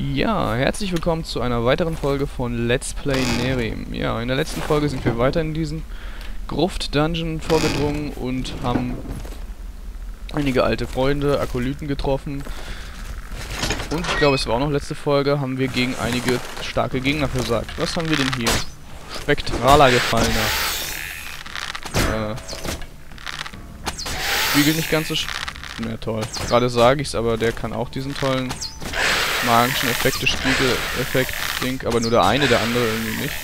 Ja, herzlich willkommen zu einer weiteren Folge von Let's Play Nerim. Ja, in der letzten Folge sind wir weiter in diesen Gruft-Dungeon vorgedrungen und haben einige alte Freunde, Akolyten getroffen. Und ich glaube, es war auch noch letzte Folge, haben wir gegen einige starke Gegner versagt. Was haben wir denn hier? Spektraler Gefallener. Äh, Spiegel nicht ganz so... Na toll. Gerade sage ich es, aber der kann auch diesen tollen magischen Effekte, Spiegel-Effekt, Ding, aber nur der eine, der andere irgendwie nicht.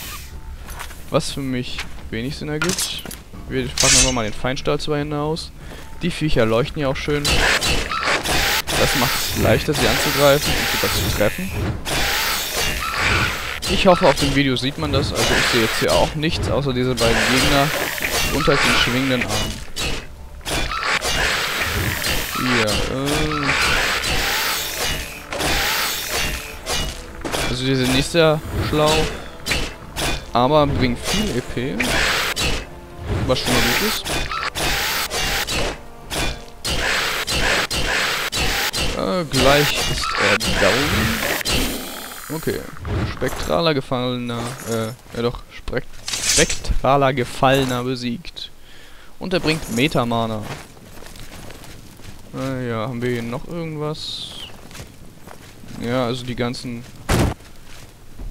Was für mich wenig Sinn ergibt. Wir packen einfach mal den Feinstahl zwei Hände aus. Die Viecher leuchten ja auch schön. Das macht es leichter, sie anzugreifen und sogar zu treffen. Ich hoffe, auf dem Video sieht man das. Also ich sehe jetzt hier auch nichts, außer diese beiden Gegner unter den schwingenden Armen. Hier, äh... Also diese nächste schlau. Aber bringt viel EP. Was schon mal gut ist. Äh, gleich ist er down. Okay. Spektraler Gefallener, äh, ja doch, Spek Spektraler Gefallener besiegt. Und er bringt Metamana. Äh, ja, haben wir hier noch irgendwas? Ja, also die ganzen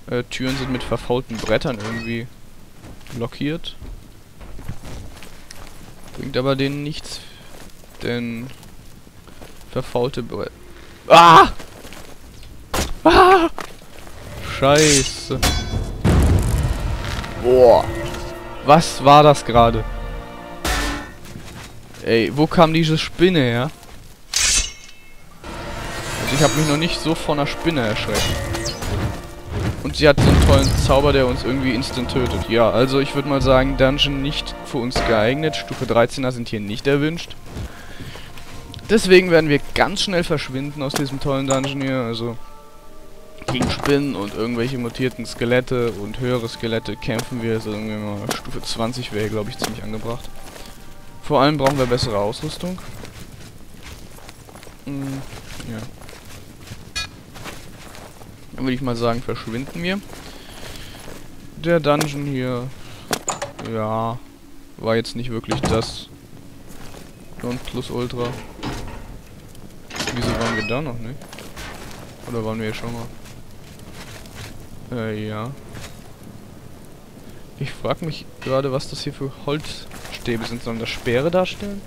äh, Türen sind mit verfaulten Brettern irgendwie blockiert. Bringt aber denen nichts, denn verfaulte Bretter... Ah! Ah! Scheiße. Boah. Was war das gerade? Ey, wo kam diese Spinne her? Also ich habe mich noch nicht so von einer Spinne erschreckt. Und sie hat so einen tollen Zauber, der uns irgendwie instant tötet. Ja, also ich würde mal sagen, Dungeon nicht für uns geeignet. Stufe 13er sind hier nicht erwünscht. Deswegen werden wir ganz schnell verschwinden aus diesem tollen Dungeon hier. Also gegen Spinnen und irgendwelche mutierten Skelette und höhere Skelette kämpfen wir. Also irgendwie mal Stufe 20 wäre, glaube ich, ziemlich angebracht. Vor allem brauchen wir bessere Ausrüstung. Hm, ja. Dann würde ich mal sagen, verschwinden wir. Der Dungeon hier, ja, war jetzt nicht wirklich das Nonplusultra. Wieso waren wir da noch nicht? Oder waren wir schon mal? Äh, ja. Ich frage mich gerade, was das hier für Holzstäbe sind. Sollen das Speere darstellen?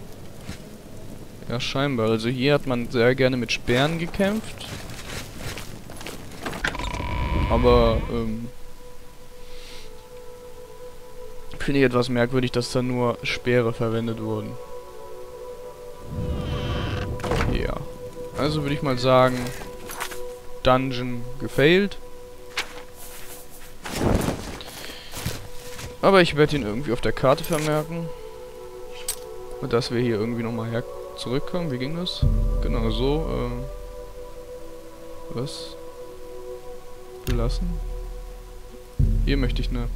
Ja, scheinbar. Also hier hat man sehr gerne mit Speeren gekämpft. Aber, ähm... Finde ich etwas merkwürdig, dass da nur Speere verwendet wurden. Ja. Also würde ich mal sagen... Dungeon gefailt. Aber ich werde ihn irgendwie auf der Karte vermerken. Und dass wir hier irgendwie nochmal her zurückkommen. Wie ging das? Genau so. Äh was? Belassen? Hier möchte ich eine...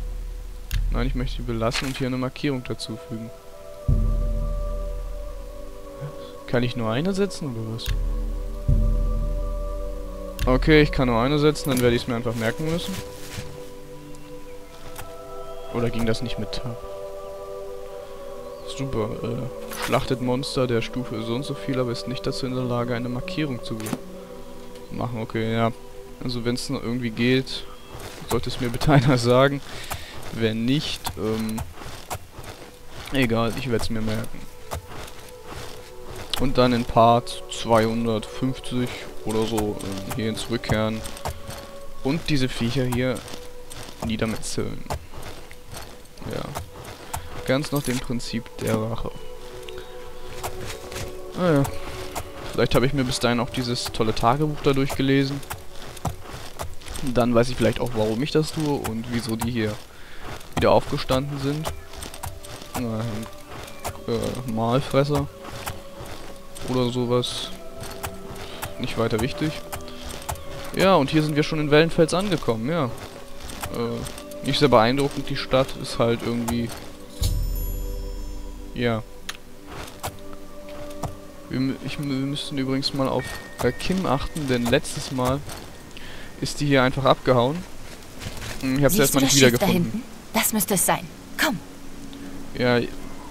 Nein, ich möchte die belassen und hier eine Markierung dazu fügen. Kann ich nur eine setzen oder was? Okay, ich kann nur eine setzen, dann werde ich es mir einfach merken müssen. Oder ging das nicht mit Tab? Super, äh, schlachtet Monster der Stufe so und so viel, aber ist nicht dazu in der Lage, eine Markierung zu machen. Okay, ja. Also wenn es noch irgendwie geht, sollte es mir bitte einer sagen. Wenn nicht, ähm, egal, ich werde es mir merken. Und dann in Part 250 oder so äh, hierhin zurückkehren und diese Viecher hier niedermetzeln. Ja. Ganz nach dem Prinzip der Rache. Ah ja. Vielleicht habe ich mir bis dahin auch dieses tolle Tagebuch da durchgelesen. Dann weiß ich vielleicht auch, warum ich das tue und wieso die hier wieder aufgestanden sind. Äh, äh, Malfresser. Oder sowas. Nicht weiter wichtig. Ja, und hier sind wir schon in Wellenfels angekommen, ja. Äh, nicht sehr beeindruckend, die Stadt ist halt irgendwie... Ja. Wir, ich, wir müssten übrigens mal auf äh, Kim achten, denn letztes Mal ist die hier einfach abgehauen. Hm, Ich du erstmal nicht da wiedergefunden. hinten? Das müsste es sein. Komm, Ja,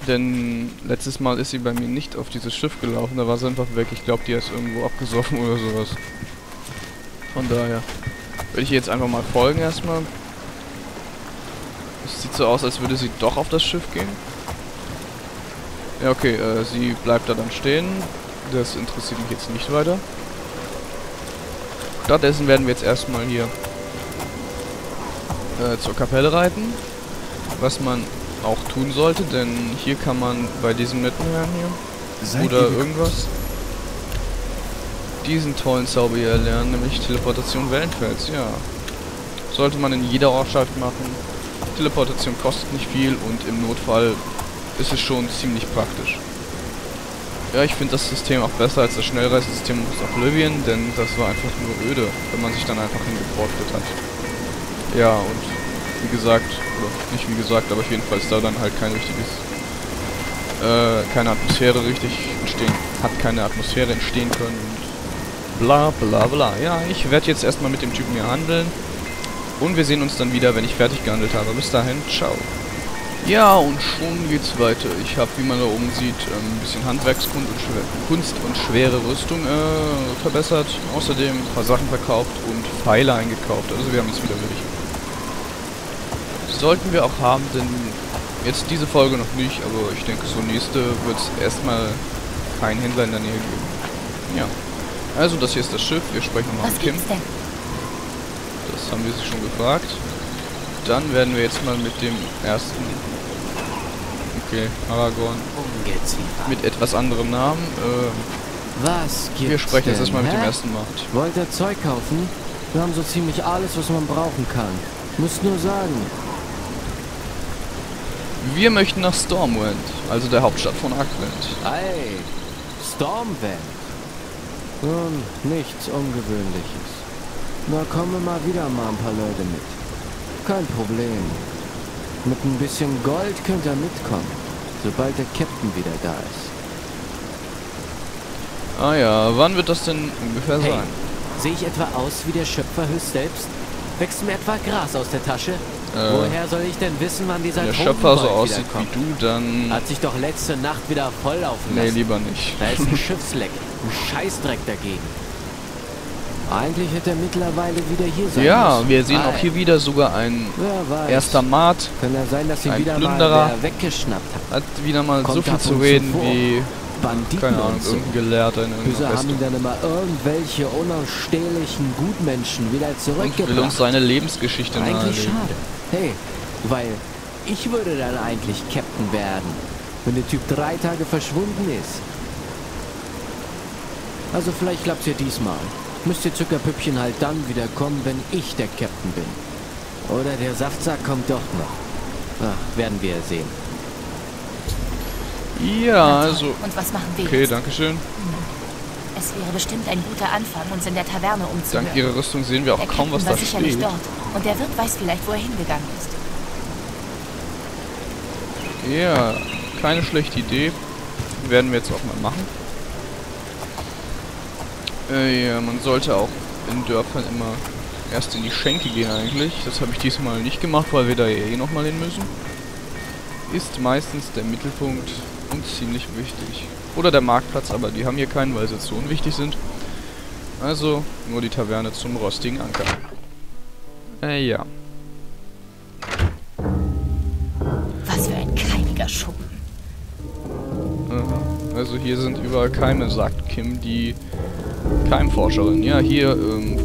denn letztes Mal ist sie bei mir nicht auf dieses Schiff gelaufen, da war sie einfach weg. Ich glaube, die ist irgendwo abgesoffen oder sowas. Von daher würde ich jetzt einfach mal folgen erstmal. Es sieht so aus, als würde sie doch auf das Schiff gehen. Ja, okay, äh, sie bleibt da dann stehen. Das interessiert mich jetzt nicht weiter. Stattdessen werden wir jetzt erstmal hier äh, zur Kapelle reiten. Was man auch tun sollte, denn hier kann man bei diesem netten Herrn hier Seid oder irgendwas diesen tollen Zauber hier erlernen, nämlich Teleportation Wellenfelds, ja. Sollte man in jeder Ortschaft machen. Teleportation kostet nicht viel und im Notfall ist es schon ziemlich praktisch. Ja, ich finde das System auch besser als das Schnellreisesystem aus Oblivion, denn das war einfach nur öde, wenn man sich dann einfach hingeportet hat. Ja, und wie gesagt, oder nicht wie gesagt, aber auf jeden Fall ist da dann halt kein richtiges, äh, keine Atmosphäre richtig entstehen, hat keine Atmosphäre entstehen können und bla bla bla. Ja, ich werde jetzt erstmal mit dem Typen hier handeln und wir sehen uns dann wieder, wenn ich fertig gehandelt habe. Bis dahin, ciao. Ja, und schon geht's weiter. Ich habe, wie man da oben sieht, ähm, ein bisschen Handwerkskunst und, schwer Kunst und schwere Rüstung äh, verbessert. Außerdem ein paar Sachen verkauft und Pfeile eingekauft. Also wir haben jetzt wieder wirklich. Sollten wir auch haben, denn jetzt diese Folge noch nicht, aber ich denke, so nächste wird es erstmal keinen Händler in der Nähe geben. Ja. Also, das hier ist das Schiff. Wir sprechen nochmal mit Kim. Das haben wir sie schon gefragt. Dann werden wir jetzt mal mit dem ersten. Okay, Aragorn. Mit etwas anderem Namen. Äh, Was gibt's wir sprechen jetzt erstmal mit dem ersten Markt. Wollt ihr Zeug kaufen? Wir haben so ziemlich alles, was man brauchen kann. Müsst nur sagen. Wir möchten nach Stormwind, also der Hauptstadt von Arkwind. Ei, Stormwind. Nun, nichts Ungewöhnliches. Da kommen mal wieder mal ein paar Leute mit. Kein Problem. Mit ein bisschen Gold könnt ihr mitkommen, sobald der Captain wieder da ist. Ah ja, wann wird das denn ungefähr Hey, sein? sehe ich etwa aus wie der Schöpfer höchst selbst? Wächst mir etwa Gras aus der Tasche? Äh, Woher soll ich denn wissen, wann dieser Wenn der Schöpfer so aussieht wie du, dann... Hat sich doch letzte Nacht wieder volllaufen Nee, lassen. lieber nicht. Da ist ein Schiffsleck. Ein Scheißdreck dagegen. Eigentlich hätte er mittlerweile wieder hier sein Ja, müssen. wir sehen auch Ei, hier wieder sogar ein erster Mart. Kann ja sein, dass ein wieder Plünderer. mal weggeschnappt hat. Hat wieder mal so Kommt viel ab zu reden vor. wie... Banditen Keine Ahnung, so. irgendein Gelehrter in Wieso irgendeiner haben Festung. ihn dann immer irgendwelche unausstehlichen Gutmenschen wieder Und will uns zurückgebracht? seine Lebensgeschichte Eigentlich schade. Hey, weil ich würde dann eigentlich Captain werden, wenn der Typ drei Tage verschwunden ist. Also vielleicht klappt's ja diesmal. Müsst ihr Zuckerpüppchen halt dann wieder kommen, wenn ich der Captain bin. Oder der Saftsack kommt doch noch. Ach, werden wir sehen. Ja, also... Und was machen wir Okay, jetzt? danke schön. Es wäre bestimmt ein guter Anfang, uns in der Taverne umzuhören. Dank ihrer Rüstung sehen wir auch der kaum, was da sicherlich steht. dort. Und der Wirt weiß vielleicht, wo er hingegangen ist. Ja, keine schlechte Idee. Werden wir jetzt auch mal machen. Äh, ja, man sollte auch in Dörfern immer erst in die Schenke gehen eigentlich. Das habe ich diesmal nicht gemacht, weil wir da eh nochmal hin müssen. Ist meistens der Mittelpunkt und ziemlich wichtig. Oder der Marktplatz, aber die haben hier keinen, weil sie zu unwichtig sind. Also nur die Taverne zum rostigen Anker. Äh, ja. Was für ein keimiger Schuppen. Also hier sind überall Keime, sagt Kim, die Keimforscherin. Ja, hier, ähm,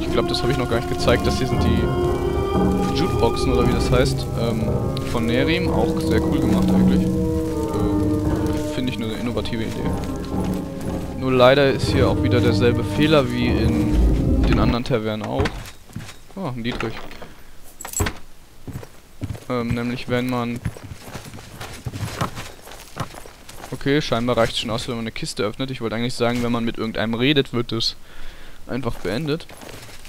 ich glaube, das habe ich noch gar nicht gezeigt. Das hier sind die Jukeboxen oder wie das heißt, ähm, von Nerim. Auch sehr cool gemacht eigentlich. Äh, Finde ich eine innovative Idee. Nur leider ist hier auch wieder derselbe Fehler wie in den anderen Tavernen auch. Oh, ein Dietrich. Ähm, nämlich wenn man Okay, scheinbar reicht es schon aus, wenn man eine Kiste öffnet. Ich wollte eigentlich sagen, wenn man mit irgendeinem redet, wird es einfach beendet.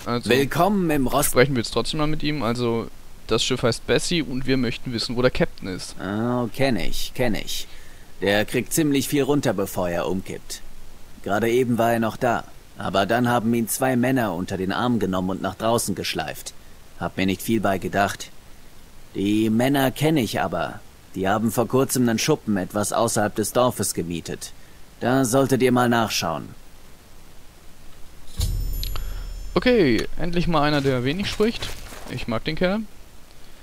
Also Willkommen im Rost. sprechen wir jetzt trotzdem mal mit ihm. Also, das Schiff heißt Bessie und wir möchten wissen, wo der Captain ist. Oh, kenn ich, kenn ich. Der kriegt ziemlich viel runter, bevor er umkippt. Gerade eben war er noch da. Aber dann haben ihn zwei Männer unter den Arm genommen und nach draußen geschleift. Hab mir nicht viel bei gedacht. Die Männer kenne ich aber. Die haben vor kurzem einen Schuppen etwas außerhalb des Dorfes gemietet. Da solltet ihr mal nachschauen. Okay, endlich mal einer, der wenig spricht. Ich mag den Kerl.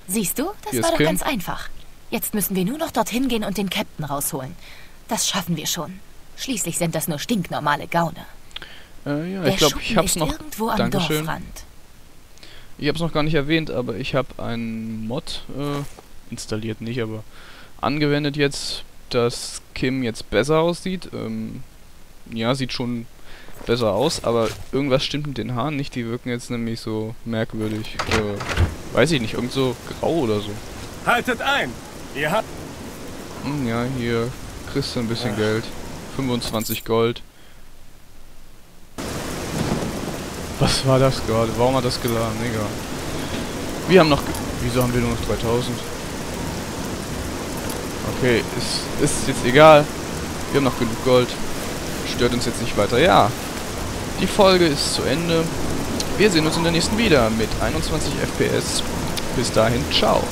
Siehst du, das Hier war doch Kim. ganz einfach. Jetzt müssen wir nur noch dorthin gehen und den Captain rausholen. Das schaffen wir schon. Schließlich sind das nur stinknormale Gauner. Äh, ja, Der ich glaube, Schuppen ich hab's ist noch. irgendwo am Dankeschön. Dorfrand. Ich hab's noch gar nicht erwähnt, aber ich habe einen Mod äh, installiert, nicht, aber angewendet jetzt, dass Kim jetzt besser aussieht. Ähm, ja, sieht schon besser aus, aber irgendwas stimmt mit den Haaren nicht. Die wirken jetzt nämlich so merkwürdig. Äh, weiß ich nicht, irgend so grau oder so. Haltet ein! Ihr habt... Hm, ja, hier kriegst du ein bisschen Geld. 25 Gold. Was war das gerade? Warum hat das geladen? Egal. Wir haben noch... Wieso haben wir nur noch 3000? Okay, ist, ist jetzt egal. Wir haben noch genug Gold. Stört uns jetzt nicht weiter. Ja, die Folge ist zu Ende. Wir sehen uns in der nächsten wieder mit 21 FPS. Bis dahin, ciao.